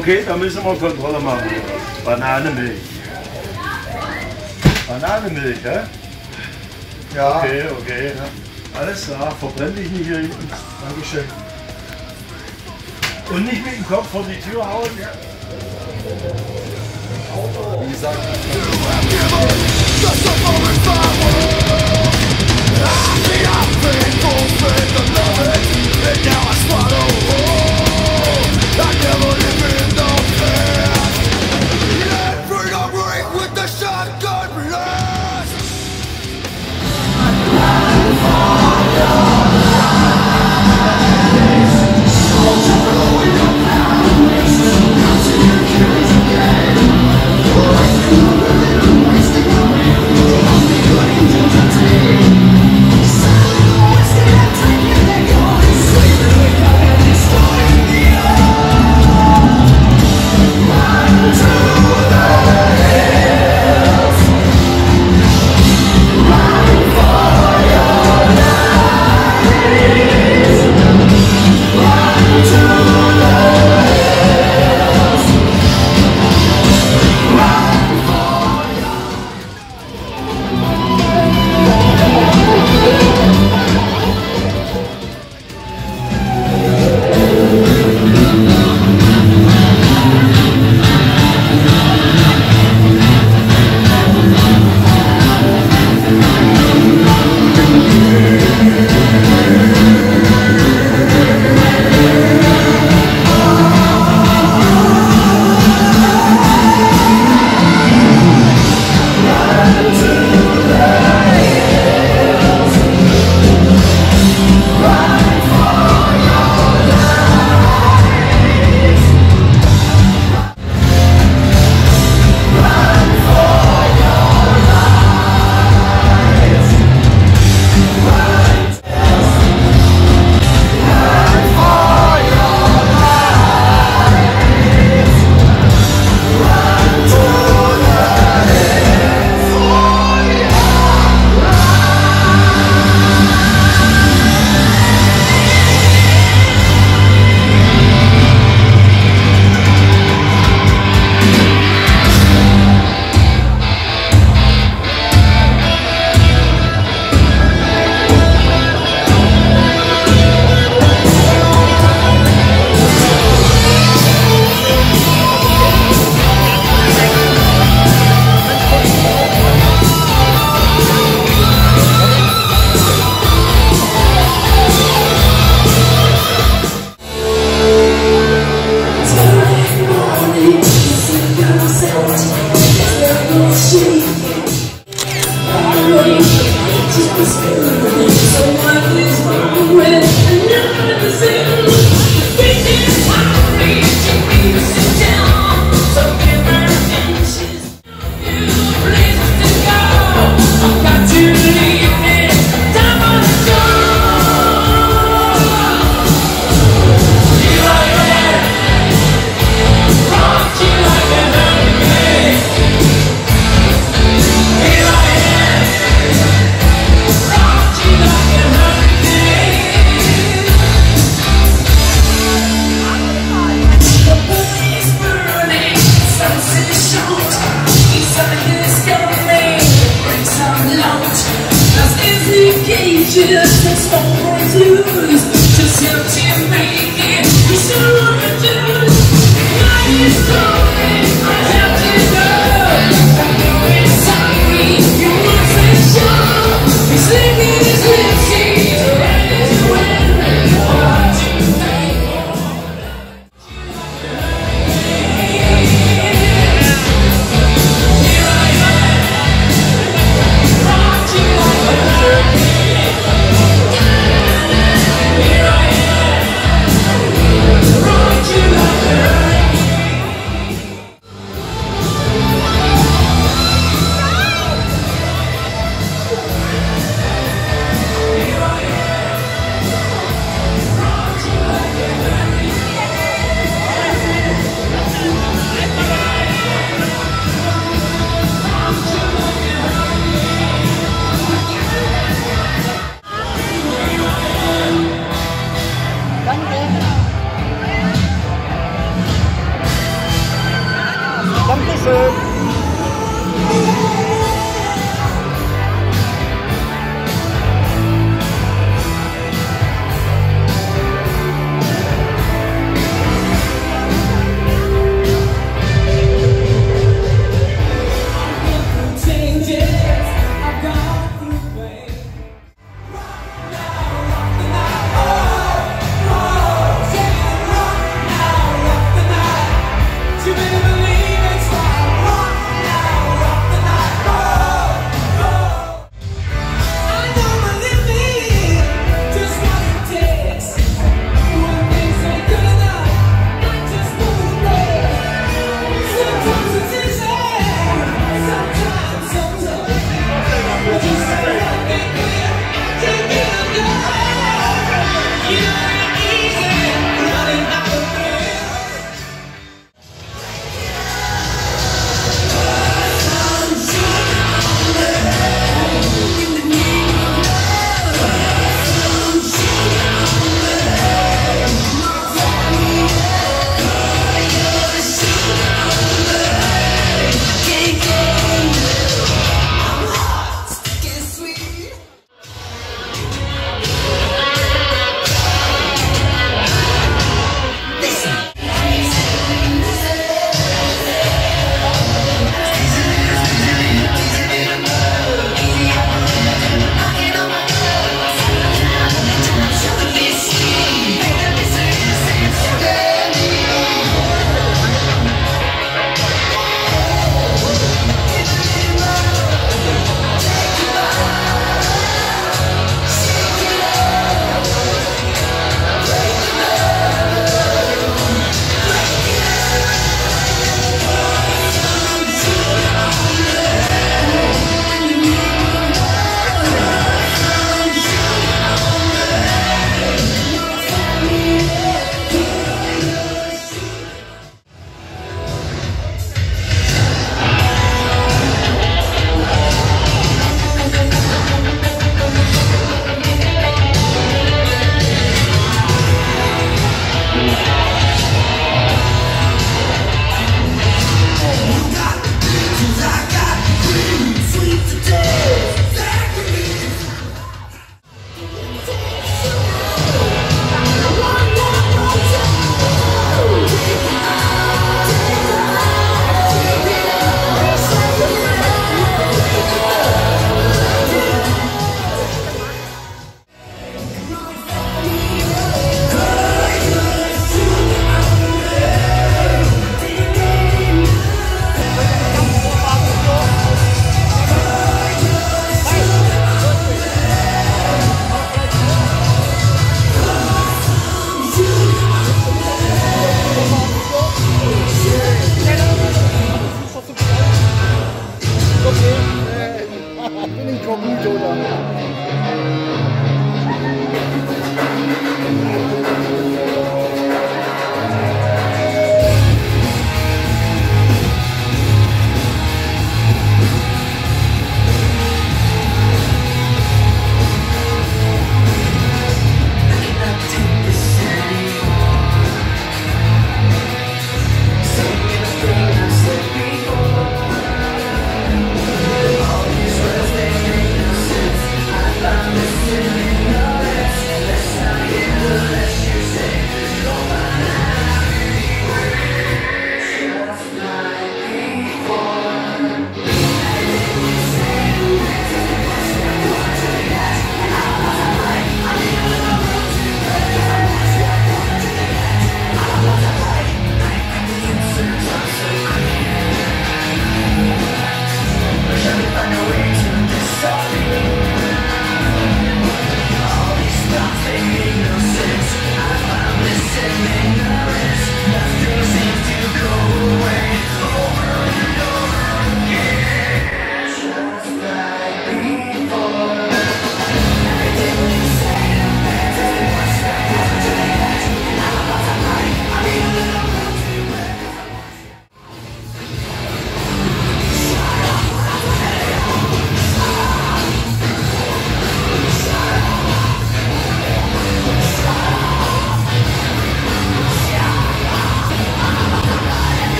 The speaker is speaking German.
Okay, da müssen wir Kontrolle machen. Bananenmilch. Bananenmilch, hä? Ja. Okay, okay. Alles klar, verbrenn dich nicht hier hinten. Dankeschön. Und nicht mit dem Kopf vor die Tür hauen. Wie gesagt, in